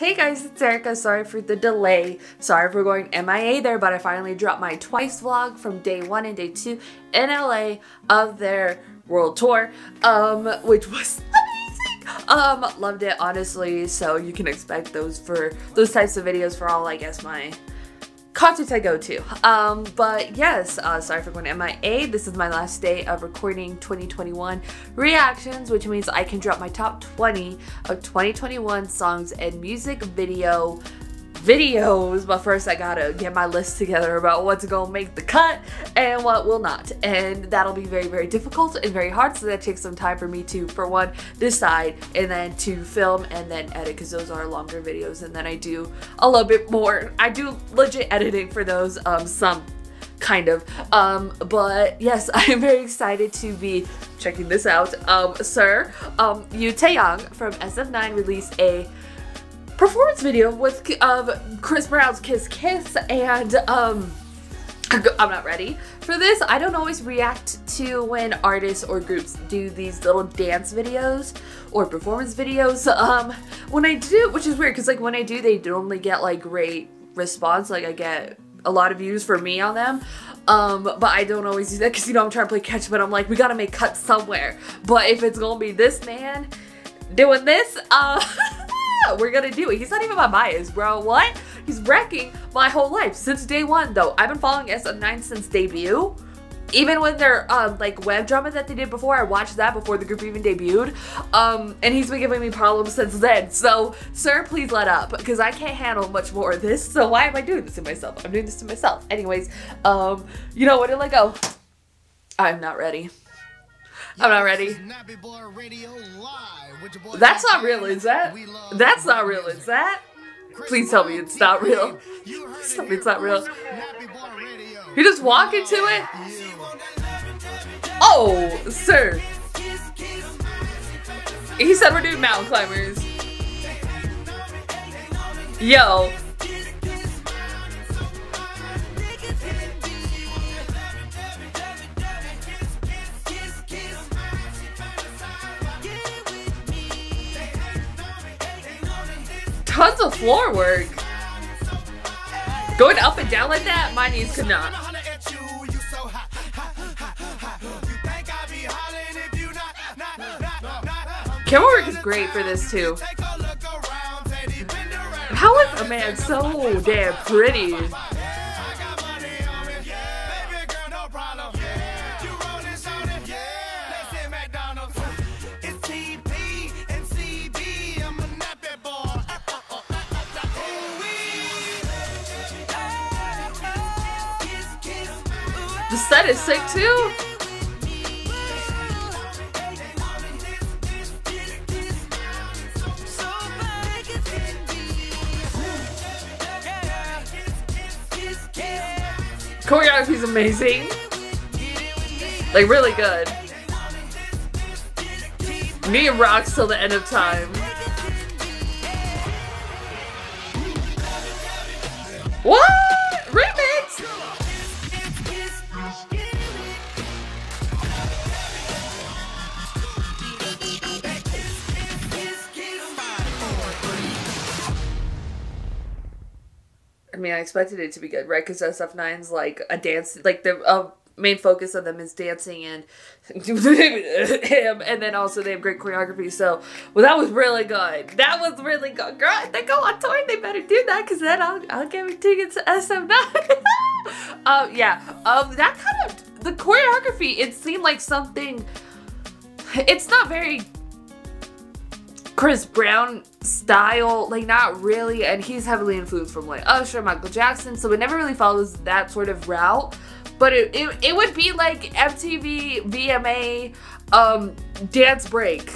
Hey guys, it's Erika. Sorry for the delay. Sorry for going MIA there, but I finally dropped my twice vlog from day one and day two in LA of their world tour, um, which was amazing. Um, loved it honestly. So you can expect those for those types of videos for all I guess my concerts I go to. Um, but yes, uh, sorry for going MIA. This is my last day of recording 2021 reactions, which means I can drop my top 20 of 2021 songs and music video videos, but first I gotta get my list together about what's gonna make the cut and what will not. And that'll be very, very difficult and very hard, so that takes some time for me to, for one, decide and then to film and then edit because those are longer videos and then I do a little bit more. I do legit editing for those, um, some kind of. Um, but yes, I am very excited to be checking this out. Um, sir, um, Yoo Taeyang from SF9 released a performance video with of Chris Brown's Kiss Kiss and um I'm not ready for this. I don't always react to when artists or groups do these little dance videos or performance videos. Um, when I do, which is weird because like when I do, they only get like great response. Like I get a lot of views for me on them. Um, but I don't always do that because you know I'm trying to play catch but I'm like, we gotta make cuts somewhere. But if it's gonna be this man doing this, uh we're gonna do it. He's not even my bias, bro. What? He's wrecking my whole life since day one, though. I've been following SF9 since debut. Even when their um, like web drama that they did before, I watched that before the group even debuted. Um, and he's been giving me problems since then. So, sir, please let up because I can't handle much more of this. So why am I doing this to myself? I'm doing this to myself. Anyways, um, you know, where did I go? I'm not ready. I'm not ready. That's not real, is that? That's not real, is that? Please tell me it's not real. Please tell me it's not real. You just walk into it? Oh, sir. He said we're doing mountain climbers. Yo, tons of floor work. Going up and down like that, my knees could not. Camera work is great for this too. How is a man so damn pretty? Set is sick too. Choreography is amazing. Like really good. Me and rocks till the end of time. What? Mean, I expected it to be good, right? Because SF9's like a dance, like the uh, main focus of them is dancing and him, and then also they have great choreography. So, well, that was really good. That was really good, girl. If they go on tour, they better do that, because then I'll I'll give me tickets to SF9. um, yeah, um, that kind of the choreography. It seemed like something. It's not very Chris Brown style, like not really, and he's heavily influenced from like Usher, Michael Jackson, so it never really follows that sort of route. But it, it, it would be like MTV, VMA, um, Dance Break,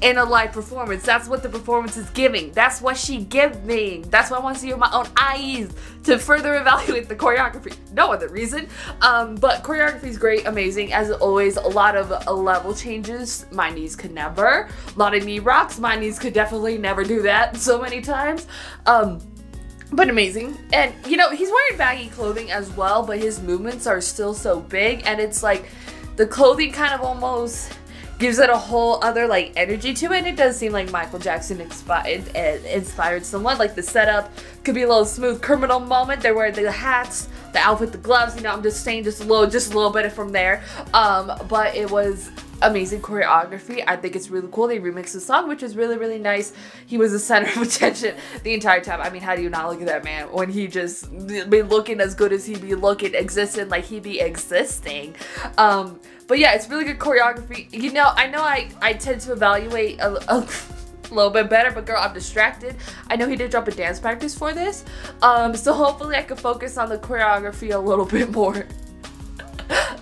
in a live performance. That's what the performance is giving. That's what she giving. That's why I want to see with my own eyes to further evaluate the choreography. No other reason. Um, but choreography is great, amazing. As always, a lot of level changes. My knees could never. A lot of knee rocks. My knees could definitely never do that so many times. Um, but amazing. And, you know, he's wearing baggy clothing as well, but his movements are still so big. And it's like, the clothing kind of almost gives it a whole other like energy to it. And it does seem like Michael Jackson inspired, inspired someone. Like the setup could be a little smooth criminal moment. They're wearing the hats, the outfit, the gloves. You know, I'm just saying just a little, just a little bit from there. Um, but it was amazing choreography. I think it's really cool. They remixed the song, which is really, really nice. He was the center of attention the entire time. I mean, how do you not look at that man when he just be looking as good as he be looking, existing like he be existing. Um, but yeah, it's really good choreography. You know, I know I, I tend to evaluate a, a little bit better, but girl, I'm distracted. I know he did drop a dance practice for this, um, so hopefully I can focus on the choreography a little bit more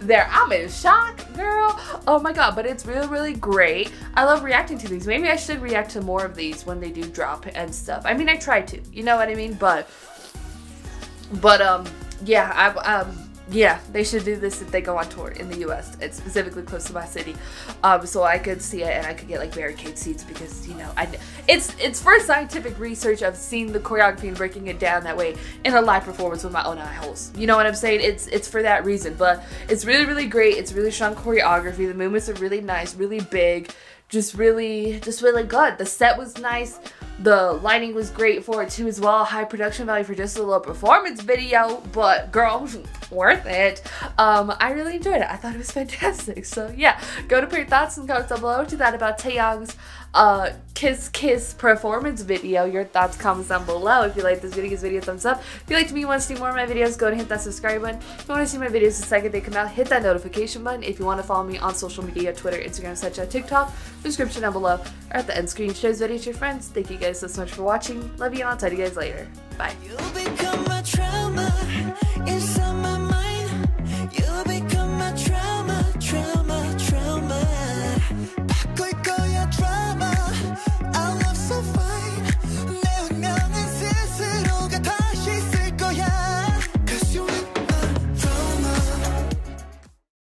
there. I'm in shock, girl. Oh my god, but it's really, really great. I love reacting to these. Maybe I should react to more of these when they do drop and stuff. I mean, I try to, you know what I mean? But, but, um, yeah, I've, um, yeah, they should do this if they go on tour in the U.S. It's specifically close to my city, um, so I could see it and I could get like barricade seats because you know I it's it's for scientific research of seeing the choreography and breaking it down that way in a live performance with my own eye holes. You know what I'm saying? It's it's for that reason, but it's really really great. It's really strong choreography. The movements are really nice, really big, just really just really good. The set was nice. The lighting was great for it too as well. High production value for just a little performance video, but girl, worth it. Um, I really enjoyed it. I thought it was fantastic. So yeah, go to put your thoughts and comments down below to that about Taeyang's uh, Kiss Kiss performance video. Your thoughts, comments down below. If you like this video, give this video a thumbs up. If you like me want to see more of my videos, go and hit that subscribe button. If you want to see my videos the second they come out, hit that notification button. If you want to follow me on social media, Twitter, Instagram, Snapchat, TikTok, description down below, or at the end screen. This video to your friends. Thank you guys so much for watching. Love you and I'll talk to you guys later. Bye.